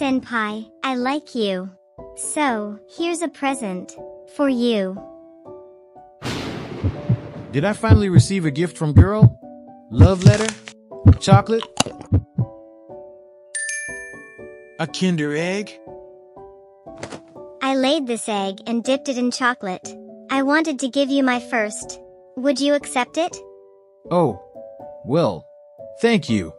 Senpai, I like you. So, here's a present. For you. Did I finally receive a gift from girl? Love letter? Chocolate? A Kinder Egg? I laid this egg and dipped it in chocolate. I wanted to give you my first. Would you accept it? Oh. Well. Thank you.